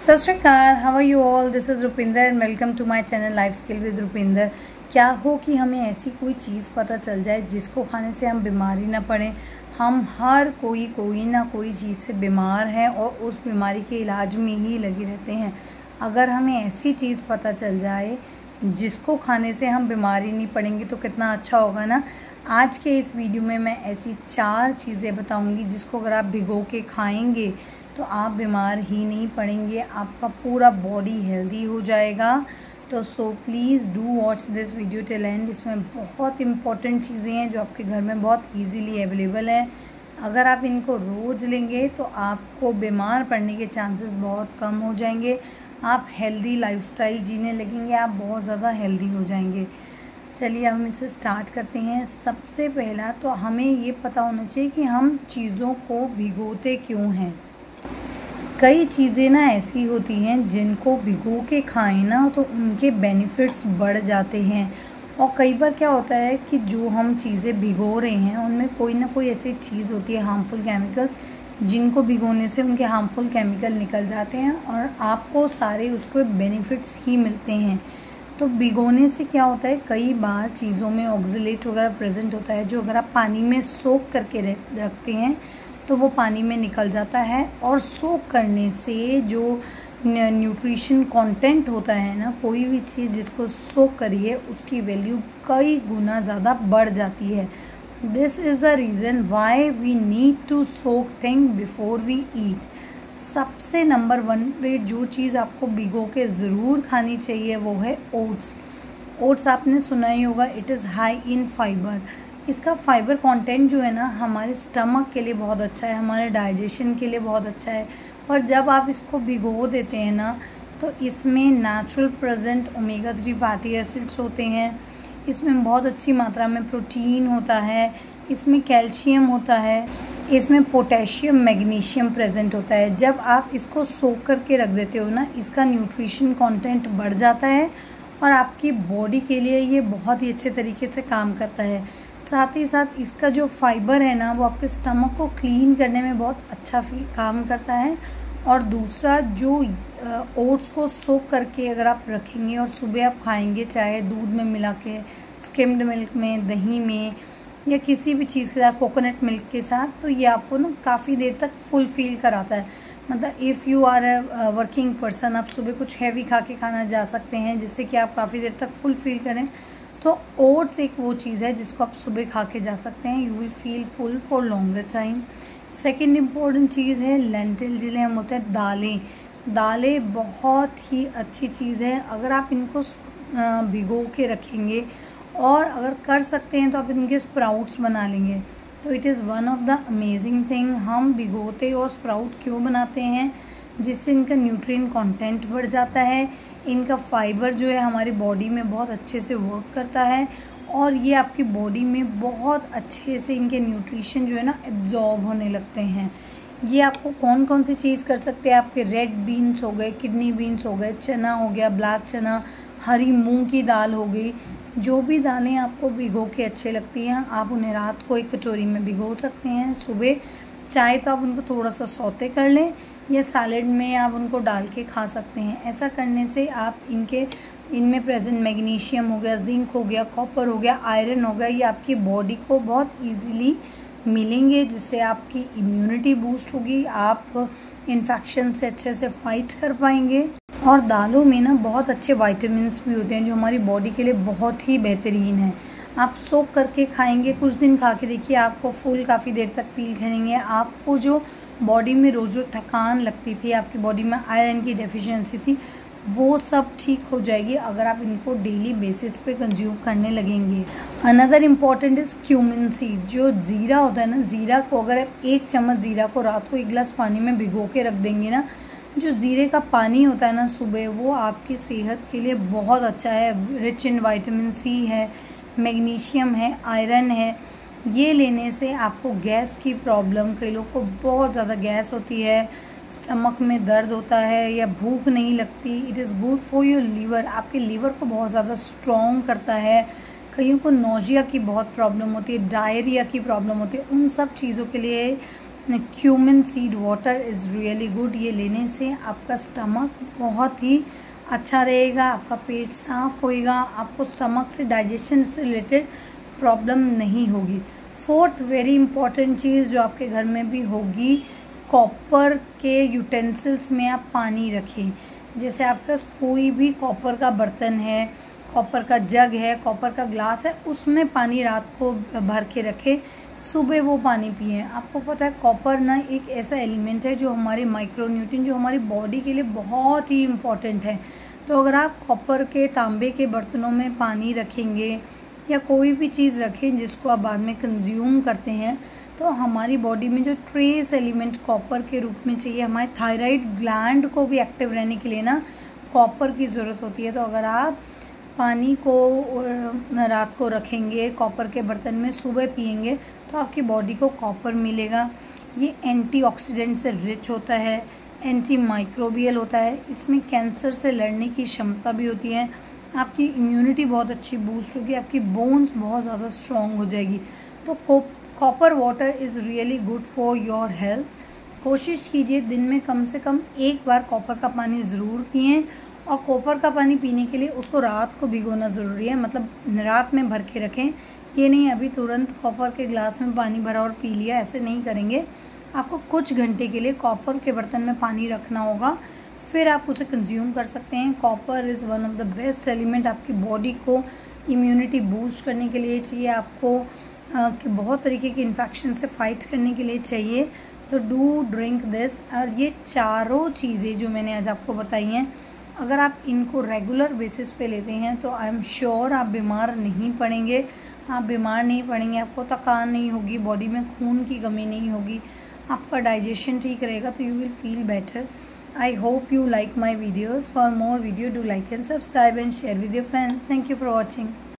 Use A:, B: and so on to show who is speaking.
A: Sat Sri Akal how you all this is Rupinder and welcome to my channel life skill with Rupinder क्या हो कि हमें ऐसी कोई चीज़ पता चल जाए जिसको खाने से हम बीमारी ना पड़े? हम हर कोई कोई ना कोई चीज़ से बीमार हैं और उस बीमारी के इलाज में ही लगे रहते हैं। अगर हमें ऐसी चीज़ पता चल जाए जिसको खाने से हम बीमारी नहीं पड़ेंगे तो कितना अच्छा होगा ना? आज के इस वीडियो में मैं ऐसी चार चीज़ें बताऊँगी जिसको अगर आप भिगो के खाएँगे तो आप बीमार ही नहीं पड़ेंगे, आपका पूरा बॉडी हेल्दी हो जाएगा। तो so please do watch this video till end इसमें बहुत इंपॉर्टेंट चीज़ें हैं जो आपके घर में बहुत इजीली अवेलेबल हैं। अगर आप इनको रोज़ लेंगे तो आपको बीमार पड़ने के चांसेस बहुत कम हो जाएँगे। आप हेल्दी लाइफस्टाइल जीने लगेंगे, आप बहुत ज़्यादा हेल्दी हो जाएँगे। चलिए हम इसे स्टार्ट करते हैं। सबसे पहला तो हमें ये पता होना चाहिए कि हम चीज़ों को भिगोते क्यों हैं। कई चीज़ें ना ऐसी होती हैं जिनको भिगो के खाएँ ना तो उनके बेनिफिट्स बढ़ जाते हैं। और कई बार क्या होता है कि जो हम चीज़ें भिगो रहे हैं, उनमें कोई ना कोई ऐसी चीज़ होती है हार्मफुल केमिकल्स जिनको भिगोने से उनके हार्मफुल केमिकल निकल जाते हैं और आपको सारे उसको बेनिफिट्स ही मिलते हैं। तो भिगोने से क्या होता है, कई बार चीज़ों में ऑक्सीलेट वगैरह प्रेजेंट होता है, जो अगर आप पानी में सोख करके रखते हैं तो वो पानी में निकल जाता है और सोख करने से जो न्यूट्रिशन कंटेंट होता है ना, कोई भी चीज़ जिसको सोख करिए, उसकी वैल्यू कई गुना ज़्यादा बढ़ जाती है। This is the reason why we need to soak thing before we eat सबसे नंबर वन पे जो चीज़ आपको भिगो के ज़रूर खानी चाहिए वो है ओट्स ओट्स आपने सुना ही होगा it is high in fibre इसका फाइबर कंटेंट जो है ना, हमारे स्टमक के लिए बहुत अच्छा है, हमारे डाइजेशन के लिए बहुत अच्छा है। पर जब आप इसको भिगो देते हैं ना तो इसमें natural present omega three fatty acids होते हैं। इसमें बहुत अच्छी मात्रा में प्रोटीन होता है। इसमें कैल्शियम होता है। इसमें पोटेशियम मैग्नीशियम प्रेजेंट होता है। जब आप इसको सोख करके रख देते हो ना, इसका न्यूट्रिशन कंटेंट बढ़ जाता है और आपकी बॉडी के लिए ये बहुत ही अच्छे तरीके से काम करता है। साथ ही साथ इसका जो फाइबर है ना, वो आपके स्टमक को क्लीन करने में बहुत अच्छा काम करता है। और दूसरा, जो ओट्स को सोक करके अगर आप रखेंगे और सुबह आप खाएँगे, चाहे दूध में मिला के, स्किम्ड मिल्क में, दही में, या किसी भी चीज़ के साथ, कोकोनट मिल्क के साथ तो ये आपको ना काफ़ी देर तक फुल फील कराता है। मतलब if you are a working person आप सुबह कुछ हैवी खा के खाना जा सकते हैं, जिससे कि आप काफ़ी देर तक फुल फील करें। तो ओट्स एक वो चीज़ है जिसको आप सुबह खा के जा सकते हैं। You will feel full for longer time second important चीज़ है लेंटिल जिन्हें हम होते हैं दालें। दालें बहुत ही अच्छी चीज़ है। अगर आप इनको भिगो के रखेंगे और अगर कर सकते हैं तो आप इनके स्प्राउट्स बना लेंगे। तो it is one of the amazing thing हम भिगोते और स्प्राउट क्यों बनाते हैं? जिससे इनका न्यूट्रिएंट कंटेंट बढ़ जाता है, इनका फाइबर जो है हमारी बॉडी में बहुत अच्छे से वर्क करता है और ये आपकी बॉडी में बहुत अच्छे से इनके न्यूट्रिशन जो है ना एब्जॉर्ब होने लगते हैं। ये आपको कौन कौन सी चीज़ कर सकते हैं? आपके रेड बीन्स हो गए किडनी बीन्स हो गए, चना हो गया ब्लैक चना, हरी मूंग की दाल हो गई, जो भी दालें आपको भिगो के अच्छे लगती हैं, आप उन्हें रात को एक कटोरी में भिगो सकते हैं, सुबह चाहे तो आप उनको थोड़ा सा सौते कर लें या सैलड में आप उनको डाल के खा सकते हैं। ऐसा करने से आप इनके, इनमें प्रेजेंट मैग्नीशियम हो गया, जिंक हो गया, कॉपर हो गया, आयरन हो गया, ये आपकी बॉडी को बहुत इजीली मिलेंगे, जिससे आपकी इम्यूनिटी बूस्ट होगी, आप इन्फेक्शन से अच्छे से फाइट कर पाएँगे। और दालों में ना बहुत अच्छे वाइटामिन भी होते हैं, जो हमारी बॉडी के लिए बहुत ही बेहतरीन है। आप सोख करके खाएँगे, कुछ दिन खा के देखिए आपको फुल काफ़ी देर तक फील करेंगे। आपको जो बॉडी में रोज़ रोज़ थकान लगती थी, आपकी बॉडी में आयरन की डेफिशिएंसी थी, वो सब ठीक हो जाएगी अगर आप इनको डेली बेसिस पे कंज्यूम करने लगेंगे। Another important is cumin seed जो ज़ीरा होता है ना, ज़ीरा को अगर आप एक चम्मच ज़ीरा को रात को एक गिलास पानी में भिगो के रख देंगे ना, जो ज़ीरे का पानी होता है ना सुबह, वो आपकी सेहत के लिए बहुत अच्छा है। रिच इन वाइटामिन सी है। मैग्नीशियम है, आयरन है, ये लेने से आपको गैस की प्रॉब्लम, कई लोग को बहुत ज़्यादा गैस होती है, स्टमक में दर्द होता है या भूख नहीं लगती it is good for your liver आपके लीवर को बहुत ज़्यादा स्ट्रॉन्ग करता है, कईयों को नोजिया की बहुत प्रॉब्लम होती है डायरिया की प्रॉब्लम होती है, उन सब चीज़ों के लिए cumin seed water is really good ये लेने से आपका स्टमक बहुत ही अच्छा रहेगा, आपका पेट साफ़ होएगा, आपको स्टमक से डाइजेशन से रिलेटेड प्रॉब्लम नहीं होगी। फोर्थ वेरी इंपॉर्टेंट चीज़ जो आपके घर में भी होगी कॉपर के यूटेंसिल्स में आप पानी रखें। जैसे आपके पास कोई भी कॉपर का बर्तन है कॉपर का जग है, कॉपर का ग्लास है, उसमें पानी रात को भर के रखें, सुबह वो पानी पिए। आपको पता है, कॉपर ना एक ऐसा एलिमेंट है जो हमारे माइक्रोन्यूट्रिएंट जो हमारी बॉडी के लिए बहुत ही इंपॉर्टेंट है। तो अगर आप कॉपर के तांबे के बर्तनों में पानी रखेंगे या कोई भी चीज़ रखें जिसको आप बाद में कंज्यूम करते हैं तो हमारी बॉडी में जो ट्रेस एलिमेंट कॉपर के रूप में चाहिए, हमारे थायराइड ग्लैंड को भी एक्टिव रहने के लिए ना कॉपर की ज़रूरत होती है। तो अगर आप पानी को रात को रखेंगे, कॉपर के बर्तन में सुबह पियेंगे तो आपकी बॉडी को कॉपर मिलेगा। ये एंटीऑक्सीडेंट से रिच होता है एंटी माइक्रोबियल होता है, इसमें कैंसर से लड़ने की क्षमता भी होती है। आपकी इम्यूनिटी बहुत अच्छी बूस्ट होगी, आपकी बोन्स बहुत ज़्यादा स्ट्रॉन्ग हो जाएगी। तो copper water is really good for your health. कोशिश कीजिए दिन में कम से कम एक बार कॉपर का पानी ज़रूर पिएँ और कॉपर का पानी पीने के लिए उसको रात को भिगोना ज़रूरी है। मतलब रात में भर के रखें। ये नहीं, अभी तुरंत कॉपर के ग्लास में पानी भरा और पी लिया, ऐसे नहीं करेंगे। आपको कुछ घंटे के लिए कॉपर के बर्तन में पानी रखना होगा। फिर आप उसे कंज्यूम कर सकते हैं। Copper is one of the best element आपकी बॉडी को इम्यूनिटी बूस्ट करने के लिए चाहिए। आपको कि बहुत तरीके के इन्फेक्शन से फाइट करने के लिए चाहिए। तो डू ड्रिंक दिस और ये चारों चीज़ें जो मैंने आज आपको बताई हैं अगर आप इनको रेगुलर बेसिस पे लेते हैं तो आई एम श्योर आप बीमार नहीं पड़ेंगे। आप बीमार नहीं पड़ेंगे, आपको थकान नहीं होगी बॉडी में खून की कमी नहीं होगी, आपका डाइजेशन ठीक रहेगा तो you will feel better I hope you like my videos for more video do like and subscribe and share with your friends thank you for watching